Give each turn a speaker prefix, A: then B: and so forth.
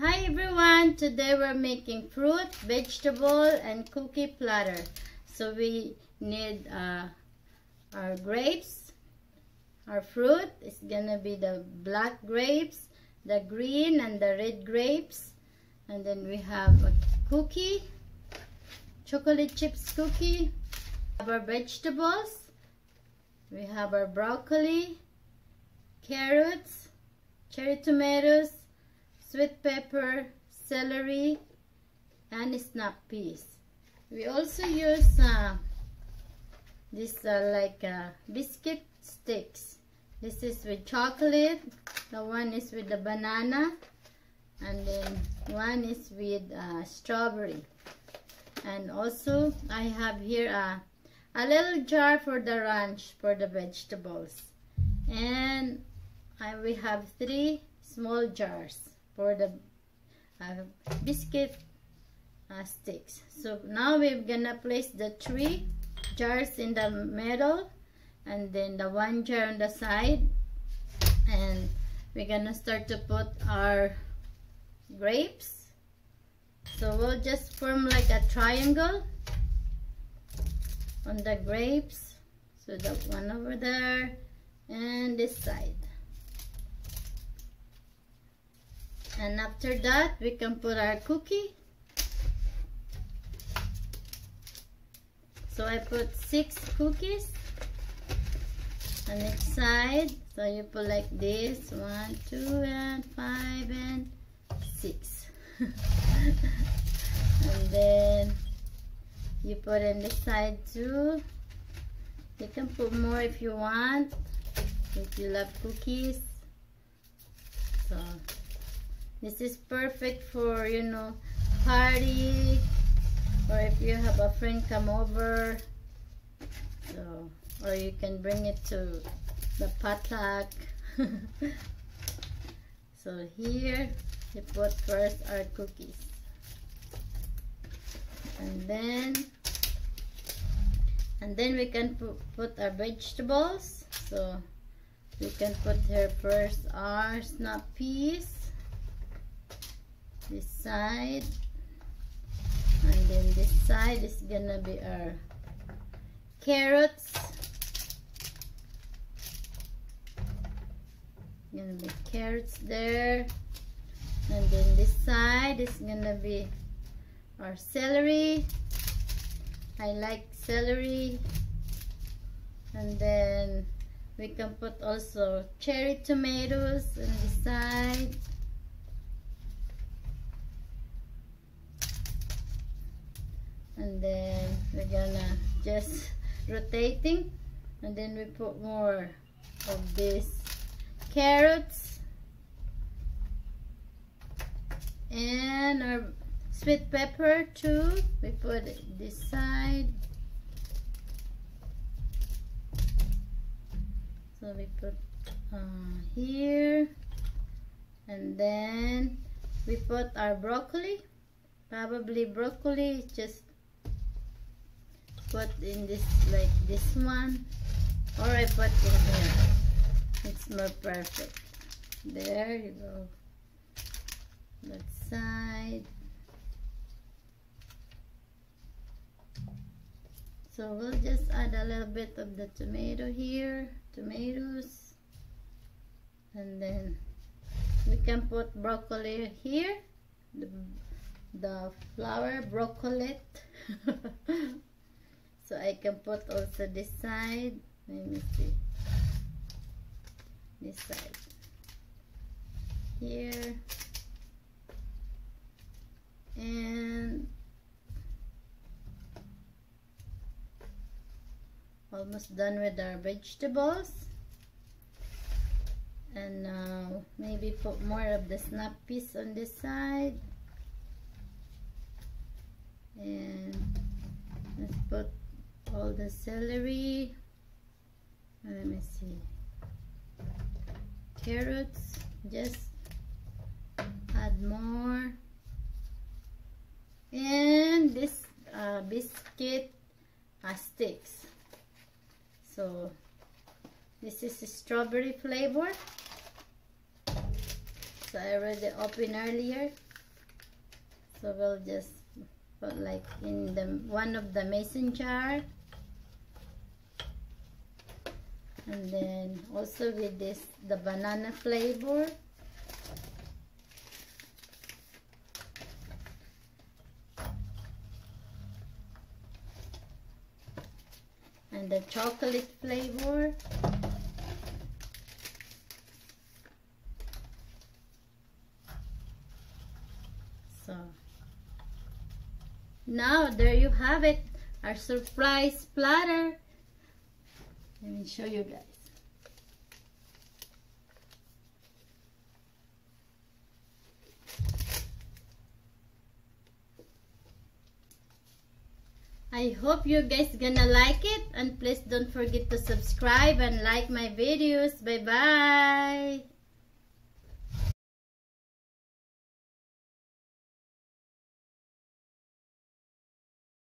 A: Hi everyone! Today we're making fruit, vegetable, and cookie platter. So we need uh, our grapes, our fruit. It's gonna be the black grapes, the green and the red grapes. And then we have a cookie, chocolate chips cookie. We have our vegetables. We have our broccoli, carrots, cherry tomatoes, sweet pepper, celery, and snap peas. We also use uh, this uh, like uh, biscuit sticks. This is with chocolate. The one is with the banana. And then one is with uh, strawberry. And also I have here a, a little jar for the ranch for the vegetables. And I, we have three small jars for the uh, biscuit uh, sticks. So now we're gonna place the three jars in the middle and then the one jar on the side. And we're gonna start to put our grapes. So we'll just form like a triangle on the grapes. So the one over there and this side and after that we can put our cookie. So I put six cookies on each side. So you put like this one two and five and six. And then you put in the side too. You can put more if you want if you love cookies. So this is perfect for you know party or if you have a friend come over. So or you can bring it to the potluck. So here you put first our cookies. And then and then we can put our vegetables. So we can put here first our snap peas this side. And then this side is gonna be our carrots. Gonna be carrots there. And then this side is gonna be our celery. I like celery. And then we can put also cherry tomatoes on the side and then we're gonna just rotating and then we put more of this carrots and our sweet pepper too. We put this side. So we put uh, here and then we put our broccoli. Probably broccoli just put in this like this one or I put in here. It's more perfect. There you go. That side. So we'll just add a little bit of the tomato here tomatoes. And then we can put broccoli here. The, the flower broccoli so I can put also this side. Let me see. This side. Here. And almost done with our vegetables. And now maybe put more of the snap peas on this side. And let's put all the celery. Let me see. Carrots just add more. And this uh, biscuit uh, sticks. So this is a strawberry flavor. So I already opened earlier. So we'll just put like in the one of the mason jar. And then also with this, the banana flavor. And the chocolate flavor. So now there you have it, our surprise platter. Let me show you guys. I hope you guys gonna like it and please don't forget to subscribe and like my videos. Bye bye.